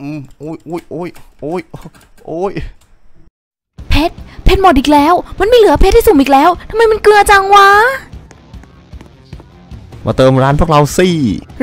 อืมโอ้ยโอ้ยโอ้ยโอ้ยโอ้ยเพชรเพชรหมดอีกแล้ว มันไม่เหลือเพชรที่สุ่มอีกแล้วทำไมมันเกลือจังวะ มาเติมร้านพวกเราสิ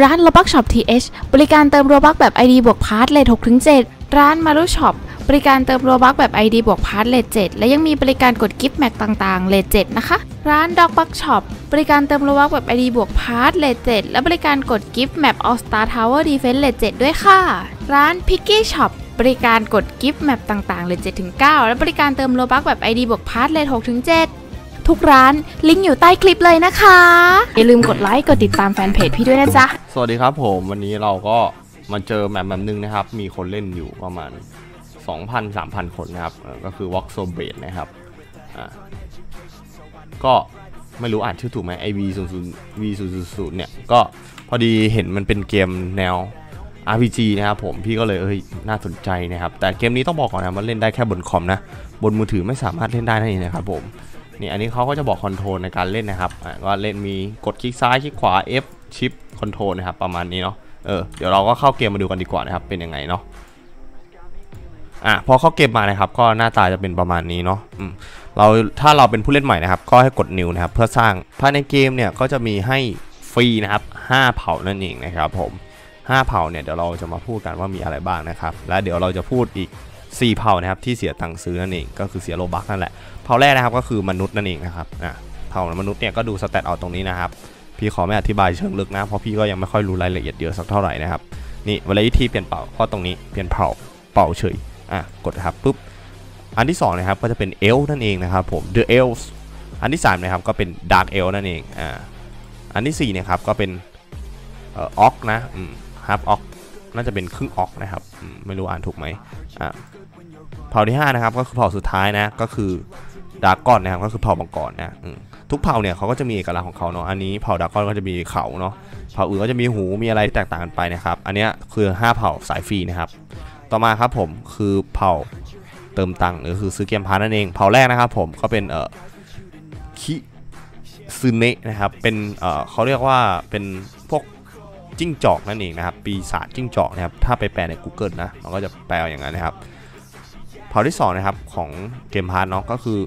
ร้าน Robux Shop TH บริการเติมโรบักแบบ ID บวกพาร์ทเลท6ถึง7ร้าน Maru Shop บริการเติมโรบักแบบ ID บวกพาร์ทเลท7และยังมีบริการกดกิฟต์แม็กต่างๆเลท7นะคะ ร้าน Dog Bug Shop บริการเติมโรบักแบบ ID บวกพาร์ทเลท7และบริการกดกิฟต์แมป All Star Tower Defense rate 7ด้วยค่ะ ร้าน Picky Shop บริการกด gift map ต่างๆ rate 7ถึง9และบริการเติมโรบักแบบ ID บวกพาร์ทเลท6ถึง7ทุกร้านลิงก์อยู่ใต้คลิปเลยนะคะ อย่าลืมกดไลค์ กดติดตามแฟนเพจพี่ด้วยนะจ๊ะ สวัสดีครับผมวันนี้เราก็มาเจอ map map หนึ่งนะครับ มีคนเล่นอยู่ประมาณ 2,000 3,000 คนนะครับ ก็คือ Walk So b a t นะครับอ่าก็ไม่รู้อ่านชื่อถูกไหม IV 0 0 V 0 0 0เนี่ย ก็พอดีเห็นมันเป็นเกมแนว RPG นะครับผมพี่ก็เลยเอ้ยน่าสนใจนะครับ แต่เกมนี้ต้องบอกก่อนนะมันเล่นได้แค่บนคอมนะบนมือถือไม่สามารถเล่นได้นั่นเองนะครับผมนี่อันนี้เขาก็จะบอก control ในการเล่นนะครับอะก็เล่นมีกดคลิกซ้ายคลิกขวา F Shift Control นะครับประมาณนี้เนาะเออเดี๋ยวเราก็เข้าเกมมาดูกันดีกว่านะครับเป็นยังไงเนาะอะพอเข้าเกมมานะครับก็หน้าตาจะเป็นประมาณนี้เนาะอืมเราถ้าเราเป็นผู้เล่นใหม่นะครับ ก็ให้กด new นะครับเพื่อสร้างภายในเกมเนี่ยก็จะมีให้ฟรีนะครับ5เผ่านั่นเองนะครับผม 5 เผ่าเนี่ยเดี๋ยวเราจะมาพูดกันว่ามีอะไรบ้างนะครับ และเดี๋ยวเราจะพูดอีก 4 เผ่านะครับที่เสียตังค์ซื้อนั่นเองก็คือเสียโลบักนั่นแหละเผ่าแรกนะครับก็คือมนุษย์นั่นเองนะครับอะเผ่ามนุษย์เนี่ยก็ดูสแตทเอาตรงนี้นะครับพี่ขอไม่อธิบายเชิงลึกนะเพราะพี่ก็ยังไม่ค่อยรู้รายละเอียดเยอะสักเท่าไหร่นะครับนี่เวลาวิธีเปลี่ยนเป่าก็ตรงนี้เปลี่ยนเผ่าเป่าเฉยอะกดครับปุ๊บอันที่สองนะครับก็จะเป็นเอลนั่นเองนะครับผม The Elves อันที่สามนะครับก็เป็น Dark Elf นั่นเองอ่าอันที่สี่นะครับก็เป็นเอ่อออกนะอืม ฮับออกน่าจะเป็นครึ่งออกนะครับ ไม่รู้อ่านถูกไหมอะเผ่าที่ 5 นะครับ ก็คือเผ่าสุดท้ายนะ ก็คือดากอนนะครับ ก็คือเผ่ามังกรนะทุกเผ่าเนี่ยเขาก็จะมีเอกลักษณ์ของเขาเนาะ อันนี้เผ่าดากอนก็จะมีเขาเนาะ เผ่าอื่นก็จะมีหู มีอะไรที่แตกต่างกันไปนะครับ อันนี้คือ 5 เผ่าสายฟรีนะครับ ต่อมาครับผมคือเผ่าเติมตังค์หรือคือซื้อ game pass นั่นเอง เผ่าแรกนะครับผมก็เป็นเอ่อ Kitsune นะครับ เป็นเอ่อเขาเรียกว่าเป็นพวก จิ้งจอกนั่นเองนะครับ ปีศาจจิ้งจอกนะครับ ถ้าไปแปลใน Google นะ มันก็จะแปลอย่างนั้นนะครับ เผ่าที่สองนะครับของ game pass เนาะก็คือ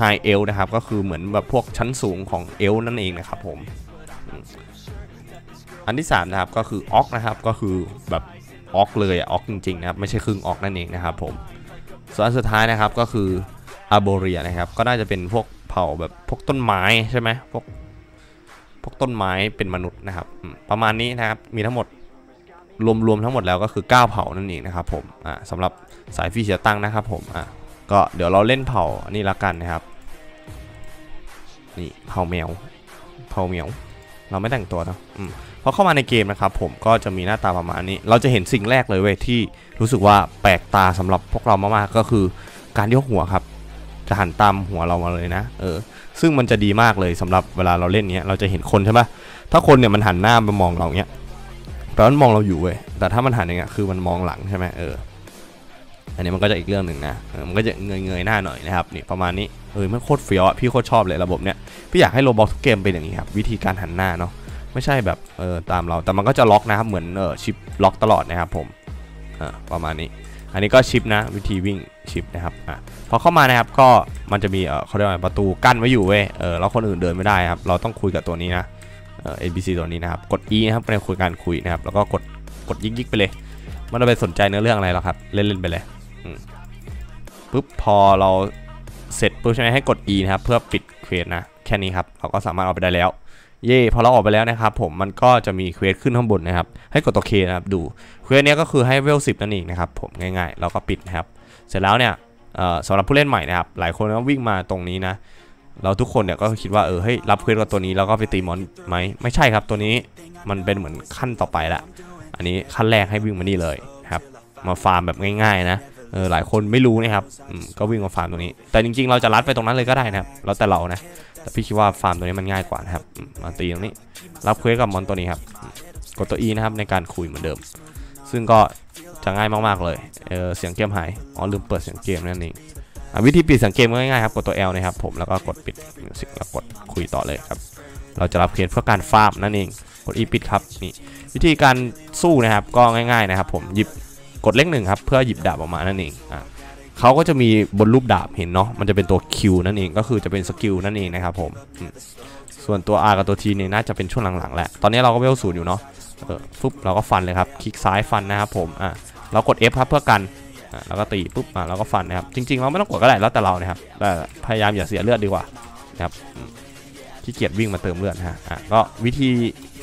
High Elf นะครับ ก็คือเหมือนแบบพวกชั้นสูงของเอลนั่นเองนะครับผมอืมอันที่3นะครับก็คือออกนะครับ ก็คือแบบออกเลยออกจริงๆนะครับ ไม่ใช่ครึ่งออกนั่นเองนะครับผม ส่วนอันสุดท้ายนะครับก็คืออาโบเรียนะครับ ก็น่าจะเป็นพวกเผ่าแบบพวกต้นไม้ใช่ไหมพวก พวกต้นไม้เป็นมนุษย์นะครับ ประมาณนี้นะครับมีทั้งหมดรวมๆทั้งหมดแล้วก็คือ 9 เผ่านั่นเองนะครับผมอ่าสำหรับสายฟีเสียตั้งนะครับผมอะก็เดี๋ยวเราเล่นเผ่าอันนี้ละกันนะครับนี่เผ่าแมวเผ่าเมียวเราไม่แต่งตัวเนะอืมพอเข้ามาในเกมนะครับผมก็จะมีหน้าตาประมาณนี้ เราจะเห็นสิ่งแรกเลยเว้ยที่รู้สึกว่าแปลกตาสำหรับพวกเรามากๆก็คือการยกหัวครับ จะหันตามหัวเรามาเลยนะ เออ ซึ่งมันจะดีมากเลยสำหรับเวลาเราเล่นเนี้ยเราจะเห็นคนใช่ปะถ้าคนเนี่ยมันหันหน้ามามองเราเนี้ยแปลว่ามันมองเราอยู่เว้ยแต่ถ้ามันหันอย่างเงี้ยคือมันมองหลังใช่ไหมเอออันนี้มันก็จะอีกเรื่องหนึ่งนะมันก็จะเงยเงยหน้าหน่อยนะครับนี่ประมาณนี้เออมันโคตรเฟี้ยวอะพี่โคตรชอบเลยระบบเนี้ยพี่อยากให้โรบอททุกเกมเป็นอย่างนี้ครับวิธีการหันหน้าเนาะไม่ใช่แบบเออตามเราแต่มันก็จะล็อกนะครับเหมือนเออชิปล็อกตลอดนะครับผมอ่าประมาณนี้ อันนี้ก็ชิปนะวิธีวิ่ง ชิปนะครับอะพอเข้ามานะครับก็มันจะมีเออเขาเรียกว่าประตูกั้นไว้อยู่เว้ยเออแล้วคนอื่นเดินไม่ได้ครับเราต้องคุยกับตัวนี้นะเออ ABC ตัวนี้นะครับกด E นะครับในคุยการคุยนะครับแล้วก็กดกดยิกยิกๆไปเลยไมันไปสนใจเนื้อเรื่องอะไรหรอกครับเล่นเล่นๆไปเลยปุ๊บพอเราเสร็จปุ๊บใช่ไหมให้กด E นะครับเพื่อปิด quest นะแค่นี้ครับเราก็สามารถเอาไปได้แล้วเย่พอเราออกไปแล้วนะครับผมมันก็จะมี quest ขึ้นข้างบนนะครับให้กดตัว K นะครับดู quest เนี้ยก็คือให้เวลสิบนั่นเองนะครับผมง่ายๆเราก็ปิดนะครับ เสร็จแล้วเนี่ยเอ่อสำหรับผู้เล่นใหม่นะครับ หลายคนก็วิ่งมาตรงนี้นะ เราทุกคนเนี่ยก็คิดว่าเออเฮ้ยรับ quest กับตัวนี้แล้วก็ไปตีมอนไหมไม่ใช่ครับตัวนี้มันเป็นเหมือนขั้นต่อไปละ อันนี้ขั้นแรกให้วิ่งมานี่เลยครับ มาฟาร์มแบบง่าย ๆ นะเออหลายคนไม่รู้นะครับก็วิ่งมาฟาร์มตรงนี้ แต่จริงๆ เราจะลัดไปตรงนั้นเลยก็ได้นะครับ แล้วแต่เรานะ แต่พี่คิดว่าฟาร์มตัวนี้มันง่ายกว่านะครับ มาตีตรงนี้ รับ quest กับมอนตัวนี้ครับ กดตัว E นะครับในการคุยเหมือนเดิม ซึ่งก็ จะง่ายมากๆเลยเออเสียงเกมหายอ๋อลืมเปิดเสียงเกมนั่นเองอวิธีปิดเสียงเกมก็ง่ายๆครับกดตัว L นะครับผมแล้วก็กดปิดmusic แล้วกดคุยต่อเลยครับเราจะรับ quest เพื่อการฟาร์มนั่นเองกด E ปิดครับนี่วิธีการสู้นะครับก็ง่ายๆนะครับผมหยิบกดเลขหนึ่งครับเพื่อหยิบดาบออกมานั่นเองอะเขาก็จะมีบนรูปดาบเห็นเนาะมันจะเป็นตัว Q นั่นเองก็คือจะเป็นสกิลนั่นเองนะครับผมอืมส่วนตัว R กับตัว T เนี่ยน่าจะเป็นช่วงหลังๆแหละตอนนี้เราก็เวลศูนย์อยู่เนาะ เออปุ๊บเราก็ฟันเลยครับ คลิกซ้ายฟันนะครับผม อะ เรากด F ครับเพื่อกัน อะ แล้วก็ตีปุ๊บ อะ เราก็ฟันนะครับ จริงๆ เราไม่ต้องกดก็ได้ แล้วแต่เรานะครับแต่พยายามอย่าเสียเลือดดีกว่า นะครับขี้เกียจวิ่งมาเติมเลือดนะฮะ อะ ก็วิธี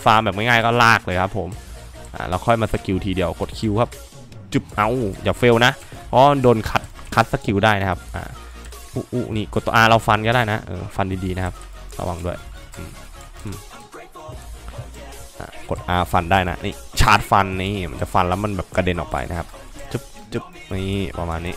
ฟาร์มแบบง่ายๆ ก็ลากเลยครับผม อะ แล้วค่อยมาสกิลทีเดียวกด Q ครับ จุบเอาอย่า fail นะ เพราะโดน cut cut สกิลได้นะครับ อะอู้นี่กดตัว R เราฟันก็ได้นะ เออ ฟันดีๆนะครับ ระวังด้วยอืม กด R ฟันได้นะนี่ชาร์จฟันนี่มันจะฟันแล้วมันแบบกระเด็นออกไปนะครับจุ๊บจุ๊บนี่ประมาณนี้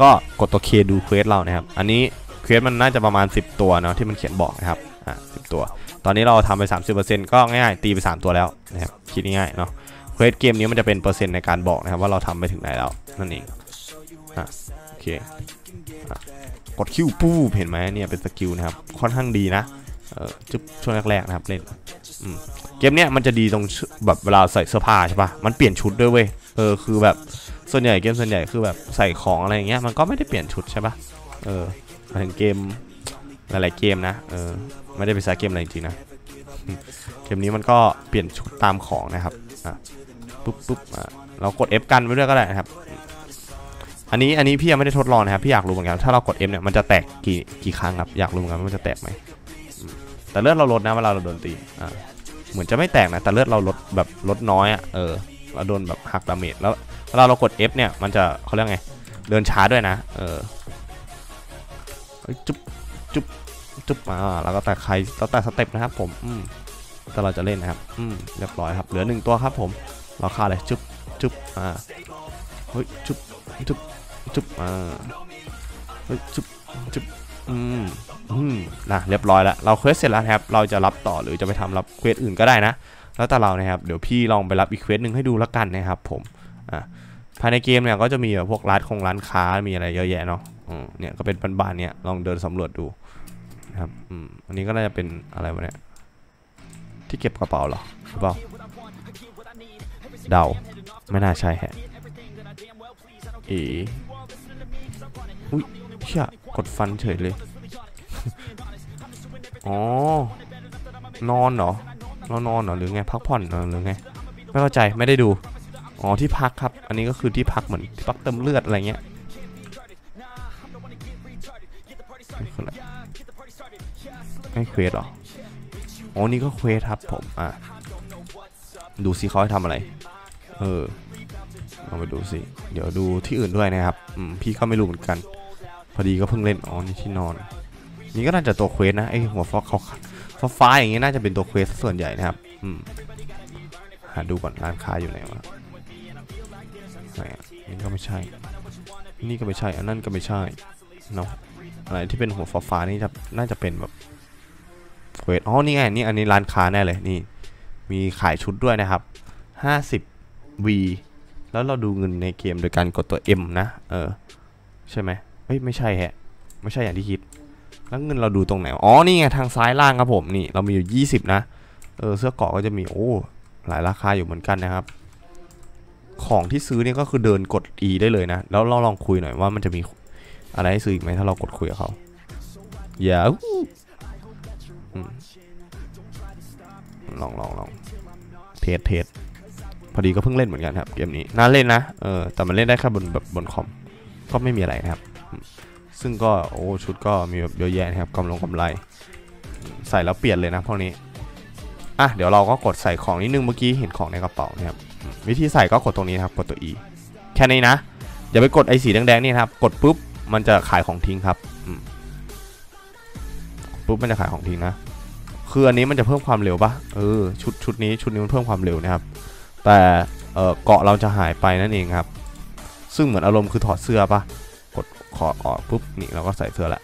ก็กดตัว K ดู quest เรานะครับอันนี้ quest มันน่าจะประมาณ 10 ตัวเนาะที่มันเขียนบอกนะครับอะ10ตัว ตอนนี้เราทำไป 30%ก็ง่ายๆตีไป 3 ตัวแล้วนะครับคิดง่ายๆเนาะ quest เกมนี้มันจะเป็นเปอร์เซ็นต์ในการบอกนะครับว่าเราทำไปถึงไหนแล้วนั่นเองอะโอเคกด Q ปู้เห็นไหมเนี่ยเป็นสกิลนะครับค่อนข้างดีนะเออจุ๊บช่วงแรกๆนะครับเล่นอืม เกมเนี้ยมันจะดีตรงแบบเวลาใส่เสื้อผ้าใช่ปะมันเปลี่ยนชุดด้วยเว้ย เออคือแบบส่วนใหญ่เกมส่วนใหญ่คือแบบใส่ของอะไรอย่างเงี้ยมันก็ไม่ได้เปลี่ยนชุดใช่ปะเออหมาถึงเกมหลายๆเกมนะเออไม่ได้ไปใส่เกมอะไรจริงๆนะเกมนี้มันก็เปลี่ยนชุดตามของนะครับอะปุ๊บปุ๊บอะเรากด F กันไปด้วยก็ได้นะครับ อันนี้อันนี้พี่ยังไม่ได้ทดลองนะครับพี่อยากรู้เหมือนกันถ้าเรากด F เนี่ยมันจะแตกกี่กี่ครั้งครับอยากรู้เหมือนกันว่ามันจะแตกไหมอืมแต่เลือดเราลดนะเวลาเราโดนตีอะ เหมือนจะไม่แตกนะ แต่เลือดเราลดแบบลดน้อยอะ เออ เราโดนแบบหักดาเมจ แล้วเวลาเรากด F เนี่ย มันจะเขาเรียกไง เดินช้าด้วยนะ เออจุ๊บจุ๊บจุ๊บมาแล้วก็แต่ใครแล้วแต่สเต็ปนะครับผม อืมแต่เราจะเล่นนะครับ อืมเรียบร้อยครับ เหลือหนึ่งตัวครับผม เราฆ่าเลยจุ๊บจุ๊บอ่า เฮ้ยจุ๊บจุ๊บจุ๊บอ่า เฮ้ยจุ๊บจุ๊บ อืมอืมนะเรียบร้อยแล้วเรา quest เสร็จแล้วนะครับเราจะรับต่อหรือจะไปทำรับ quest อื่นก็ได้นะ แล้วแต่เรานะครับเดี๋ยวพี่ลองไปรับอีก quest หนึ่งให้ดูแล้วกันนะครับ ผมอะภายในเกมเนี่ยก็จะมีแบบพวกร้านคงร้านค้ามีอะไรเยอะแยะเนาะอืมเนี่ยก็เป็นบ้านๆเนี่ยลองเดินสำรวจดูนะครับอืมอันนี้ก็น่าจะเป็นอะไรวะเนี่ยที่เก็บกระเป๋าเหรอหรือเปล่าเดาไม่น่าใช่แฮะอ๋อุ้ย เชี่ยกดฟันเฉยเลย อ๋อ นอนเหรอเรานอนเหรอหรือไงพักผ่อนเหรอหรือไง ไม่เข้าใจไม่ได้ดู อ๋อที่พักครับ อันนี้ก็คือที่พักเหมือนที่พักเติมเลือดอะไรเงี้ยนี่คืออะไรให้เควสเหรออ๋อนี่ก็ quest ครับผมอะดูซิเขาให้ทำอะไร เออลองไปดูสิ เดี๋ยวดูที่อื่นด้วยนะครับ อืม พี่ก็ไม่รู้เหมือนกัน พอดีก็เพิ่งเล่นอ๋อนี่ที่นอน นี่ก็น่าจะตัว quest นะไอ้หัวฟ้าเขาฟ้าฟ้าอย่างงี้น่าจะเป็นตัว quest ส่วนใหญ่นะครับอืมหาดูก่อนร้านค้าอยู่ไหนวะไหนอะนี่ก็ไม่ใช่ นี่ก็ไม่ใช่อันนั้นก็ไม่ใช่เนาะอะไรที่เป็นหัวฟ้านี่จะน่าจะเป็นแบบเควสอ๋อนี่ไงนี่อันนี้ร้านค้าแน่เลยนี่ มีขายชุดด้วยนะครับ 50 V แล้วเราดูเงินในเกมโดยการกดตัว M นะ เออ ใช่ไหม เฮ้ยไม่ใช่แฮะ ไม่ใช่อย่างที่คิด แล้วเงินเราดูตรงไหน อ๋อ นี่ไงทางซ้ายล่างครับผมนี่เรามีอยู่ 20 นะ เออเสื้อเกาะก็จะมีโอ้หลายราคาอยู่เหมือนกันนะครับ ของที่ซื้อเนี่ยก็คือเดินกด E ได้เลยนะ แล้วเราลองคุยหน่อยว่ามันจะมีอะไรให้ซื้ออีกไหมถ้าเรากดคุยกับเขาอย่าอืมลองลองลอง test test พอดีก็เพิ่งเล่นเหมือนกันครับเกมนี้น่าเล่นนะเออแต่มันเล่นได้แค่บนแบบบนคอมก็ไม่มีอะไรนะครับ ซึ่งก็โอ้ชุดก็มีแบบเยอะแยะนะครับกำลงกำไลใส่แล้วเปลี่ยนเลยนะพวกนี้อะเดี๋ยวเราก็กดใส่ของนิดนึงเมื่อกี้เห็นของในกระเป๋านะครับวิธีใส่ก็กดตรงนี้นะครับกดตัว E แค่นี้นะอย่าไปกดไอ้สีแดงๆนี่นะครับกดปุ๊บมันจะขายของทิ้งครับปุ๊บมันจะขายของทิ้งนะคืออันนี้มันจะเพิ่มความเร็วปะเออชุดชุดนี้ชุดนี้มันเพิ่มความเร็วนะครับ แต่เออเกาะเราจะหายไปนั่นเองครับ ซึ่งเหมือนอารมณ์คือถอดเสื้อปะ กดขอออกปุ๊บนี่เราก็ใส่เสื้อละ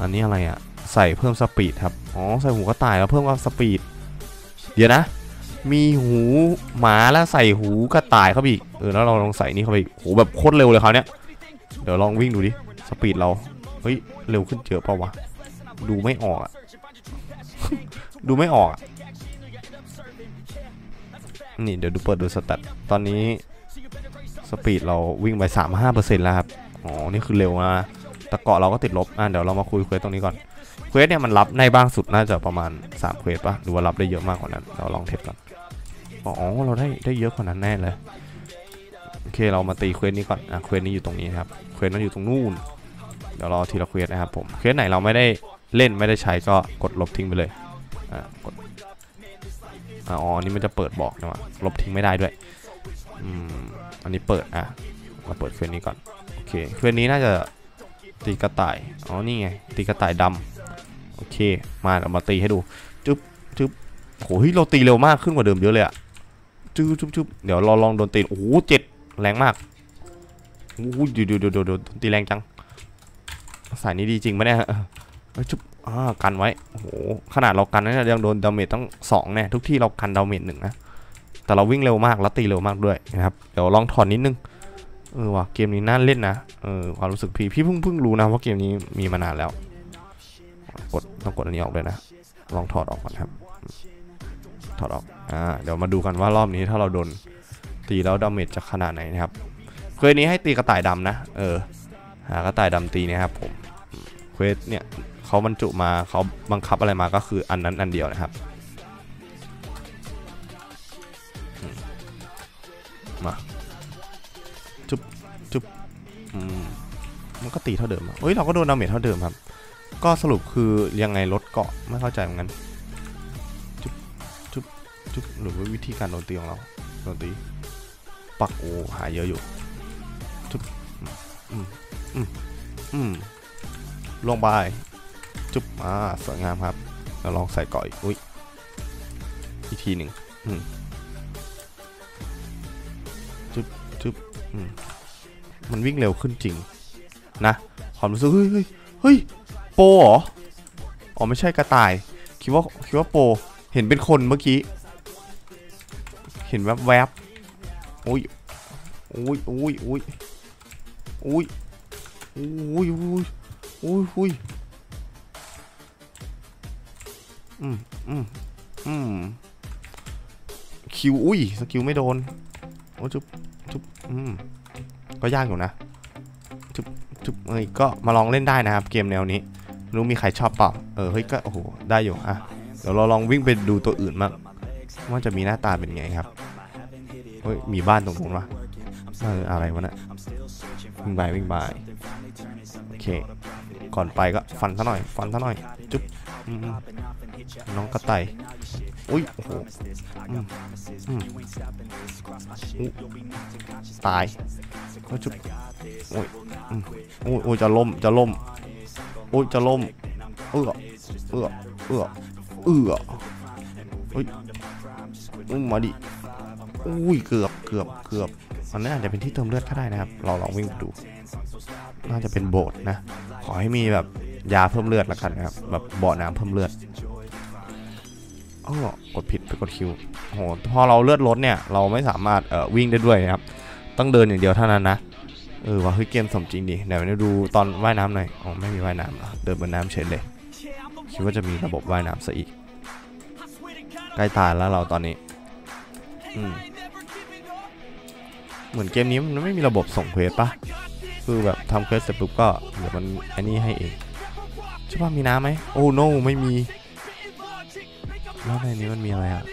อันนี้อะไรอะใส่เพิ่มสปีดครับ อ๋อ ใส่หูกระต่ายแล้วเพิ่มความสปีด เดี๋ยวนะ มีหูหมาแล้วใส่หูกระต่ายเข้าไปอีก เออ แล้วเราลองใส่นี่เข้าไปอีกโหแบบโคตรเร็วเลยคราเนี้ย เดี๋ยวลองวิ่งดูดิ speed เรา เฮ้ย เร็วขึ้นเยอะเปล่าวะ ดูไม่ออกอะดูไม่ออกอะนี่เดี๋ยวดูเปิดดู stat ตอนนี้ speed เราวิ่งไป 35%แล้วครับ อ๋อ นี่คือเร็วนะแต่เกราะเราก็ติดลบ อะ เดี๋ยวเรามาคุย quest ตรงนี้ก่อน quest เนี่ยมันรับได้มากสุดน่าจะประมาณ 3 quest ปะหรือว่ารับได้เยอะมากกว่านั้น เราลอง test ก่อน อ๋อ เราได้ได้เยอะกว่านั้นแน่เลย โอเค เรามาตี quest นี้ก่อน อะ quest นี้อยู่ตรงนี้ครับ quest นั้นอยู่ตรงนู่น เดี๋ยวรอทีละ quest นะครับผม quest ไหนเราไม่ได้เล่นไม่ได้ใช้ก็กดลบทิ้งไปเลย อะ กด อ๋ออันนี้มันจะเปิดบอกนะว่าลบทิ้งไม่ได้ด้วย อืม อันนี้เปิดอะมาเปิด quest นี้ก่อนโอเค quest นี้น่าจะตีกระต่ายอ๋อนี่ไงตีกระต่ายดำโอเคมาเรามาตีให้ดูจึ๊บจึ๊บโหเฮ้ยเราตีเร็วมากขึ้นกว่าเดิมเยอะเลยอะจึ๊บจึ๊บจึ๊บเดี๋ยวเราลองโดนตีโอ้โหเจ็บแรงมากโอ้โหดูดูดูดูดูตีแรงจังสายนี้ดีจริงไหมเนี่ยจุ๊บอ่ากันไว้โอ้โหขนาดเรากันนะยังโดน damage ตั้งสองเนี่ยทุกที่เรากัน damage หนึ่งนะ แต่เราวิ่งเร็วมากแล้วตีเร็วมากด้วยนะครับ เดี๋ยวลองถอดนิดนึง เออว่ะเกมนี้น่าเล่นนะ เออความรู้สึกพี่พี่เพิ่งเพิ่งรู้นะว่าเกมนี้มีมานานแล้ว กดต้องกดอันนี้ออกเลยนะ ลองถอดออกก่อนครับ ถอดออก อ่า เดี๋ยวมาดูกันว่ารอบนี้ถ้าเราโดนตีแล้ว damage จะขนาดไหนนะครับ quest นี้ให้ตีกระต่ายดำนะ เออ หากระต่ายดำตีนะครับผม quest เนี่ยเขาบรรจุมาเขาบังคับอะไรมาก็คืออันนั้นอันเดียวนะครับ มาจุ๊บจุ๊บอืมมันก็ตีเท่าเดิมอะเฮ้ยเราก็โดน damage เท่าเดิมครับ ก็สรุปคือยังไงลดเกราะไม่เข้าใจเหมือนกันจุ๊บจุ๊บจุ๊บหรือว่าวิธีการโดนตีของเราโดนตีปักโอหายเยอะอยู่จุ๊บอืมอืมอืมลงไปจุ๊บอ่าสวยงามครับเราลองใส่เกาะอีกอุ้ยอีกทีหนึ่งอืม มันวิ่งเร็วขึ้นจริง นะความรู้สึกเฮ้ยเฮ้ยโปเหรออ๋อไม่ใช่กระต่าย คิดว่าคิดว่าโปเห็นเป็นคนเมื่อกี้ เห็นแวบแวบๆอุ้ยอุ้ยอุ้ยอุ้ยอุ้ยอุ้ยอุ้ยอุ้ยอุ้ยอืมอืมอืมคิวอุ้ยสกิลไม่โดนโอ้จุ๊บ จุ๊บอืมก็ยากอยู่นะจุ๊บจุ๊บเอ้ยก็มาลองเล่นได้นะครับ เกมแนวนี้ไม่รู้มีใครชอบเปล่าเออเฮ้ยก็โอ้โหได้อยู่อะเดี๋ยวเราลองวิ่งไปดูตัวอื่นบ้างว่าจะมีหน้าตาเป็นไงครับเฮ้ยมีบ้านตรงนู้นวะเอออะไรวะน่ะวิ่งไปวิ่งไปโอเค ก่อนไปก็ฟันซะหน่อย ฟันซะหน่อยจุ๊บน้องกระต่าย อุ้ยโอ้โหอืมอืมอุ๊ยตายก็จุ๊บโอ้ยโอ้ยโอ้ยจะล่มจะล่มโอ้ยจะล่มเอื้อเอื้อเอื้อเอื้อเฮ้ยมาดิอุ้ยเกือบเกือบเกือบอันนี้อาจจะเป็นที่เติมเลือดก็ได้นะครับ เราลองวิ่งไปดู น่าจะเป็นโบสถ์นะ ขอให้มีแบบยาเพิ่มเลือดละกันนะครับ แบบบ่อน้ำเพิ่มเลือด อ้อกดผิดไปกดคิวโหพอเราเลือดลดเนี่ยเราไม่สามารถเอ่อวิ่งได้ด้วยนะครับ ต้องเดินอย่างเดียวเท่านั้นนะเออว่ะเฮ้ยเกมสมจริงดิเดี๋ยวเราดูตอนว่ายน้ำหน่อยอ๋อไม่มีว่ายน้ำเหรอเดินบนน้ำเฉยเลยคิดว่าจะมีระบบว่ายน้ำซะอีกใกล้ตายแล้วเราตอนนี้อืมเหมือนเกมนี้มันไม่มีระบบส่ง quest ปะคือแบบทำ quest เสร็จปุ๊บก็เดี๋ยวมันอันนี้ให้เองใช่ป่ะมีน้ำไหมโอ้ no ไม่มี แล้วในนี้มันมีอะไรอะ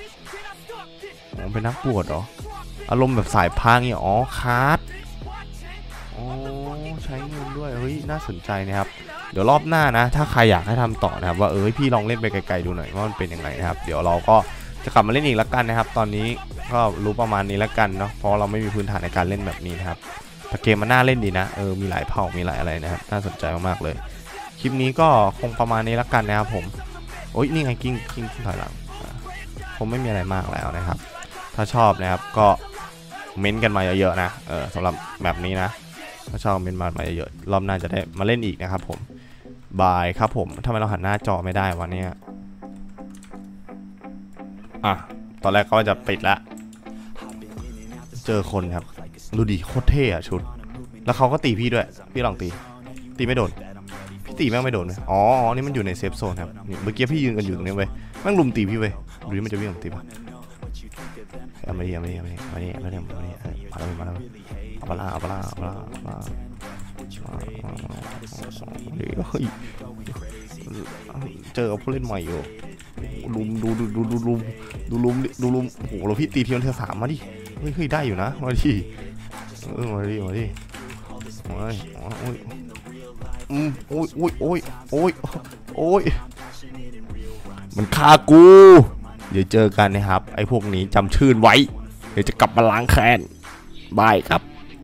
อ๋อเป็นนักปวดเหรอ อารมณ์แบบสายพางเนี่ยอ๋อคาร์ดอ๋อใช้เงินด้วย เฮ้ย น่าสนใจนะครับ เดี๋ยวรอบหน้านะ ถ้าใครอยากให้ทำต่อนะครับ ว่าเออพี่ลองเล่นไปไกลๆดูหน่อยว่ามันเป็นยังไงนะครับ เดี๋ยวเราก็จะกลับมาเล่นอีกแล้วกันนะครับ ตอนนี้ก็รู้ประมาณนี้แล้วกันเนาะ เพราะเราไม่มีพื้นฐานในการเล่นแบบนี้นะครับ แต่เกมมันน่าเล่นดีนะ เออ มีหลายเผ่า มีหลายอะไรนะครับ น่าสนใจมากๆเลย คลิปนี้ก็คงประมาณนี้แล้วกันนะครับผม โอ้ยนี่ไงกิ้งกิ้งถอยหลังคงไม่มีอะไรมากแล้วนะครับ ถ้าชอบนะครับก็เม้นต์กันมาเยอะๆนะเออสำหรับแบบนี้นะถ้าชอบเม้นต์มาเยอะๆรอบหน้าจะได้มาเล่นอีกนะครับผมบายครับผมทำไมเราหันหน้าจอไม่ได้วะเนี่ยอะตอนแรกก็จะปิดแล้วเจอคนครับดูดิโคตรเท่อะชุด แล้วเขาก็ตีพี่ด้วย พี่ลองตี ตีไม่โดน พี่ตีแม่งไม่โดนเลยอ๋ออ๋อนี่มันอยู่ใน safe zone ครับนี่เมื่อกี้พี่ยืนกันอยู่ตรงนี้เว้ยแม่งรุมตีพี่เว้ยดูดิมันจะวิ่งมาตีปะเอามาดิเอามาดิเอามาดิเอามาดิเอามาดิเอามาดิเอามาดิมาแล้วมาแล้วเอาป่ะเอาปลาเอาป่ะเอาป่ะเดี๋ยวเฮ้ยเจอกับผู้เล่นใหม่อยู่รุมดูดูดูดูรุมดูรุมดูรุมโอ้โหเราพี่ตีทีมเธอสามมาดิเฮ้ยเฮ้ยได้อยู่นะมาดิเออมาดิมาดิโอ้ยโอ้ย อืมโอ้ยโอ้ยโอ้ยโอ้ยโอ้ยมันฆ่ากู เดี๋ยวเจอกันนะครับ ไอ้พวกนี้จำชื่นไว้ เดี๋ยวจะกลับมาล้างแค้นบายครับ